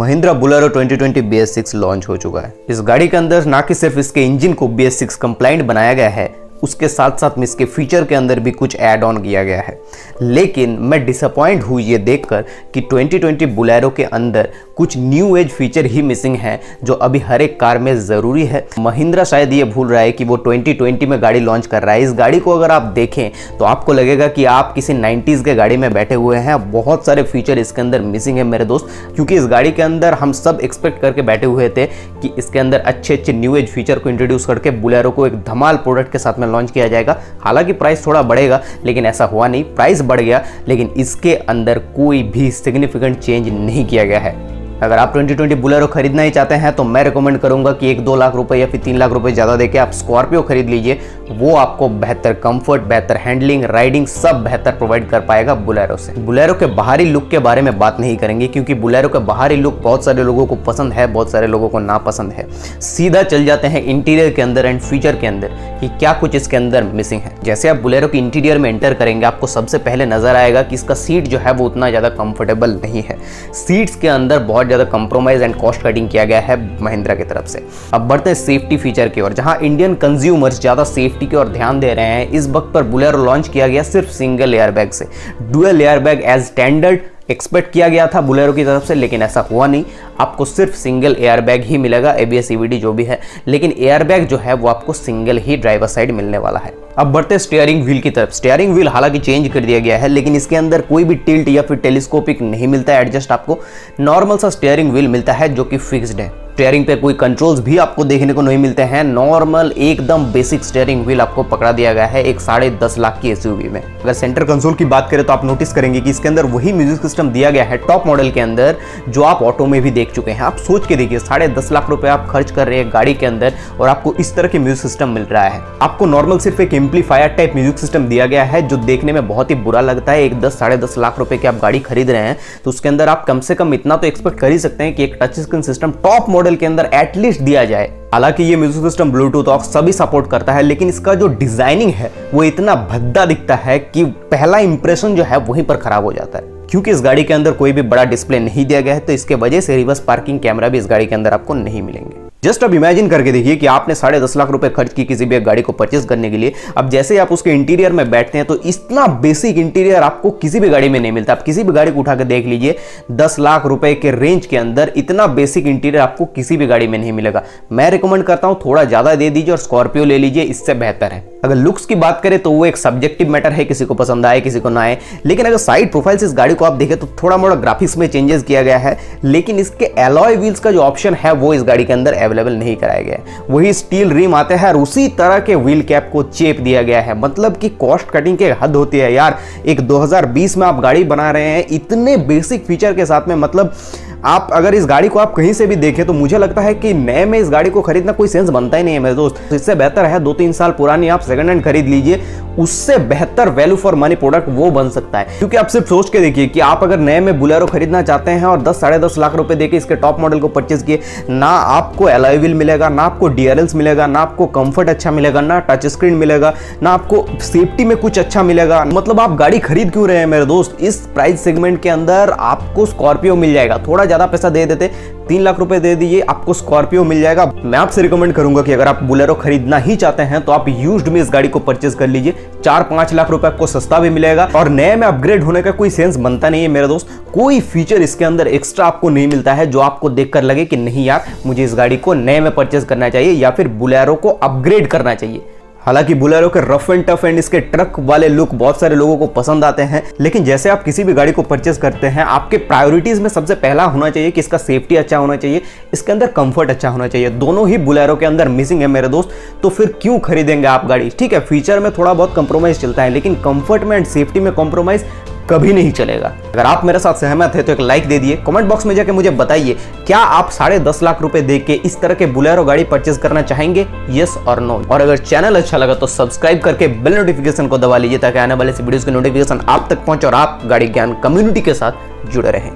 Mahindra Bolero 2020 BS6 launch हो चुका है। इस गाड़ी के अंदर ना कि सिर्फ़ इसके इंजन को BS6 कंप्लाइंट बनाया गया है उसके साथ साथ में इसके फीचर के अंदर भी कुछ ऐड ऑन किया गया है। लेकिन मैं डिसअपॉइंट हुई ये देखकर कि 2020 बुलेरो के अंदर कुछ न्यू एज फीचर ही मिसिंग है, जो अभी हर एक कार में ज़रूरी है। महिंद्रा शायद ये भूल रहा है कि वो 2020 में गाड़ी लॉन्च कर रहा है। इस गाड़ी को अगर आप देखें तो आपको लगेगा कि आप किसी 90s के गाड़ी में बैठे हुए हैं। बहुत सारे फीचर इसके अंदर मिसिंग है मेरे दोस्त, क्योंकि इस गाड़ी के अंदर हम सब एक्सपेक्ट करके बैठे हुए थे कि इसके अंदर अच्छे अच्छे न्यू एज फीचर को इंट्रोड्यूस करके बुलेरो को एक धमाल प्रोडक्ट के साथ में लॉन्च किया जाएगा। हालाँकि प्राइस थोड़ा बढ़ेगा, लेकिन ऐसा हुआ नहीं। प्राइस बढ़ गया, लेकिन इसके अंदर कोई भी सिग्निफिकेंट चेंज नहीं किया गया है। अगर आप 2020 बुलेरो खरीदना ही चाहते हैं तो मैं रिकमेंड करूँगा कि एक दो लाख रुपए या फिर तीन लाख रुपए ज़्यादा देके आप स्कॉर्पियो खरीद लीजिए। वो आपको बेहतर कंफर्ट बेहतर हैंडलिंग राइडिंग सब बेहतर प्रोवाइड कर पाएगा बुलेरो से। बुलेरो के बाहरी लुक के बारे में बात नहीं करेंगे, क्योंकि बुलेरो के बाहरी लुक बहुत सारे लोगों को पसंद है, बहुत सारे लोगों को नापसंद है। सीधा चल जाते हैं इंटीरियर के अंदर एंड फीचर के अंदर कि क्या कुछ इसके अंदर मिसिंग है। जैसे आप बुलेरो के इंटीरियर में एंटर करेंगे, आपको सबसे पहले नज़र आएगा कि इसका सीट जो है वो उतना ज़्यादा कंफर्टेबल नहीं है। सीट्स के अंदर बहुत ज़्यादा कंप्रोमाइज एंड कॉस्ट कटिंग किया गया है महिंद्रा की तरफ़ से। अब बढ़ते हैं सेफ्टी फीचर की ओर, जहाँ इंडियन कंज्यूमर्स ज़्यादा सेफ्टी की ओर ध्यान दे रहे हैं, इस वक्त पर बुलेरो लॉन्च किया गया सिर्फ़ सिंगल एयरबैग से। Dual airbag as standard expect किया गया था बुलेरो की तरफ़ से, लेकिन ऐसा हुआ नहीं। आपको सिर्फ़ सिंगल एयरबैग ही मिलेगा एबीएस ईवीडी जो भी है। लेकिन एयरबैग जो है, वो आपको सिंगल ही ड्राइवर साइड मिलने वाला है। अब बढ़ते स्टीयरिंग व्हील की तरफ़। स्टीयरिंग व्हील हालाँकि चेंज कर दिया गया है, लेकिन इसके अंदर कोई भी टिल्ट या फिर टेलीस्कोपिक नहीं मिलता है एडजस्ट आपको नॉर्मल सा स्टीयरिंग व्हील मिलता है, जो कि फिक्स्ड है। स्टेयरिंग पे कोई कंट्रोल्स भी आपको देखने को नहीं मिलते हैं। नॉर्मल एकदम बेसिक स्टेयरिंग व्हील आपको पकड़ा दिया गया है एक साढ़े दस लाख की एसयूवी में। अगर सेंटर कंसोल की बात करें तो आप नोटिस करेंगे कि इसके अंदर वही म्यूज़िक सिस्टम दिया गया है टॉप मॉडल के अंदर, जो आप ऑटो में भी देख चुके हैं। आप सोच के देखिए, साढ़े दस लाख रुपए आप खर्च कर रहे हैं गाड़ी के अंदर और आपको इस तरह के म्यूज़िक सिस्टम मिल रहा है। आपको नॉर्मल सिर्फ़ एक एम्पलीफायर टाइप म्यूज़िक सिस्टम दिया गया है, जो देखने में बहुत ही बुरा लगता है। एक दस, साढ़े दस लाख रुपए की आप गाड़ी खरीद रहे हैं तो उसके अंदर आप कम से कम इतना तो एक्सपेक्ट कर ही सकते हैं कि एक touch screen system top model के अंदर एटलीस्ट दिया जाए। हालाँकि ये म्यूज़िक सिस्टम ब्लूटूथ ऑफ़ सभी सपोर्ट करता है, लेकिन इसका जो डिज़ाइनिंग है, वो इतना भद्दा दिखता है कि पहला इंप्रेशन जो है वहीं पर खराब हो जाता है। क्योंकि इस गाड़ी के अंदर कोई भी बड़ा डिस्प्ले नहीं दिया गया है तो इसके वजह से रिवर्स पार्किंग कैमरा भी इस गाड़ी के अंदर आपको नहीं मिलेंगे। जस्ट अब इमेजिन करके देखिए कि आपने साढ़े दस लाख रुपए खर्च की किसी भी एक गाड़ी को परचेस करने के लिए। अब जैसे आप उसके इंटीरियर में बैठते हैं तो इतना बेसिक इंटीरियर आपको किसी भी गाड़ी में नहीं मिलता। आप किसी भी गाड़ी को उठा के देख लीजिए, दस लाख रुपए के रेंज के अंदर इतना बेसिक इंटीरियर आपको किसी भी गाड़ी में नहीं मिलेगा। मैं रिकमेंड करता हूँ, थोड़ा ज़्यादा दे दीजिए और स्कॉर्पियो ले लीजिए, इससे बेहतर है। अगर लुक्स की बात करें तो वो एक सब्जेक्टिव मैटर है, किसी को पसंद आए, किसी को ना आए। लेकिन अगर साइड प्रोफ़ाइल से इस गाड़ी को आप देखें तो थोड़ा मोड़ा ग्राफिक्स में चेंजेस किया गया है। लेकिन इसके एलॉय व्हील्स का जो ऑप्शन है, वो इस गाड़ी के अंदर अवेलेबल नहीं कराया गया वही स्टील रिम आते हैं और उसी तरह के व्हील कैप को चेप दिया गया है। मतलब कि कॉस्ट कटिंग के हद होती है यार। एक 2020 में आप गाड़ी बना रहे हैं, इतने बेसिक फीचर के साथ में मतलब आप अगर इस गाड़ी को आप कहीं से भी देखें तो मुझे लगता है कि नए में इस गाड़ी को खरीदना कोई सेंस बनता ही नहीं है मेरे दोस्त। इससे बेहतर है दो तीन साल पुरानी आप सेकंड हैंड खरीद लीजिए। उससे बेहतर वैल्यू फॉर मनी प्रोडक्ट वो बन सकता है। क्योंकि आप सिर्फ़ सोच के देखिए कि आप अगर नए में बुलेरो खरीदना चाहते हैं और दस साढ़े दस लाख रुपए देके इसके टॉप मॉडल को परचेज किए, ना आपको एलॉय व्हील मिलेगा, ना आपको डीआरएल्स मिलेगा, ना आपको कंफर्ट अच्छा मिलेगा, ना टच स्क्रीन मिलेगा, ना आपको सेफ्टी में कुछ अच्छा मिलेगा। मतलब आप गाड़ी खरीद क्यों रहे हैं मेरे दोस्त? इस प्राइस सेगमेंट के अंदर आपको स्कॉर्पियो मिल जाएगा। थोड़ा ज़्यादा पैसा दे देते तीन लाख रुपए दे दीजिए, आपको स्कॉर्पियो मिल जाएगा। मैं आपसे रिकमेंड करूँगा कि अगर आप बुलेरो खरीदना ही चाहते हैं तो आप यूज्ड में इस गाड़ी को परचेज कर लीजिए। चार पाँच लाख रुपए आपको सस्ता भी मिलेगा। और नए में अपग्रेड होने का कोई सेंस बनता नहीं है, मेरे दोस्त। कोई फीचर इसके अंदर एक्स्ट्रा आपको नहीं मिलता है, जो आपको देखकर लगे कि नहीं यार, मुझे इस गाड़ी को नए में परचेज करना चाहिए या फिर बुलेरो को अपग्रेड करना चाहिए। हालाँकि बुलेरो के रफ एंड टफ एंड इसके ट्रक वाले लुक बहुत सारे लोगों को पसंद आते हैं, लेकिन जैसे आप किसी भी गाड़ी को परचेस करते हैं, आपके प्रायोरिटीज में सबसे पहला होना चाहिए कि इसका सेफ्टी अच्छा होना चाहिए, इसके अंदर कंफर्ट अच्छा होना चाहिए। दोनों ही बुलेरो के अंदर मिसिंग है मेरे दोस्त तो फिर क्यों खरीदेंगे आप गाड़ी? ठीक है फीचर में थोड़ा बहुत कंप्रोमाइज चलता है, लेकिन कंफर्ट में एंड सेफ्टी में कॉम्प्रोमाइज कभी नहीं चलेगा। अगर आप मेरे साथ सहमत है तो एक लाइक दे दिए। कमेंट बॉक्स में जाके मुझे बताइए, क्या आप साढ़े दस लाख रुपए दे के इस तरह के बुलेरो गाड़ी परचेज करना चाहेंगे? यस और नो और अगर चैनल अच्छा लगा तो सब्सक्राइब करके बेल नोटिफिकेशन को दबा लीजिए, ताकि आने वाले वीडियो के नोटिफिकेशन आप तक पहुँचे और आप गाड़ी ज्ञान कम्युनिटी के साथ जुड़े रहें।